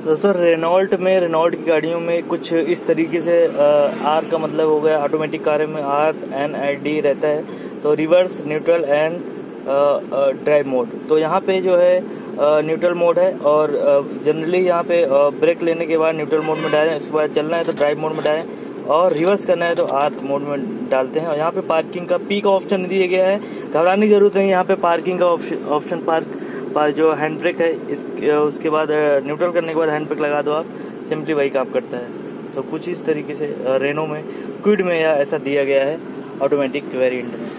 दोस्तों रेनॉल्ट में रेनॉल्ट की गाड़ियों में कुछ इस तरीके से आर का मतलब हो गया ऑटोमेटिक कारों में आर एन आई डी रहता है। तो reverse neutral and drive mode तो यहाँ पे जो है न्यूट्रल मोड है और जनरली यहाँ पे ब्रेक लेने के बाद न्यूट्रल मोड में डालें, उसके बाद चलना है तो ड्राइव मोड में डालें और रिवर्स करना है तो आर मोड में डालते हैं। और यहाँ पे पार्किंग का पी का ऑप्शन दिया गया है। घबराने की ज़रूरत नहीं, यहाँ पे पार्किंग का ऑप्शन पार्क पर जो हैंड ब्रेक है इस, उसके बाद न्यूट्रल करने के बाद हैंड ब्रेक लगा दो आप सिंपली वही काम करता है। तो कुछ इस तरीके से रेनो में क्विड में या ऐसा दिया गया है ऑटोमेटिक वेरिएंट में।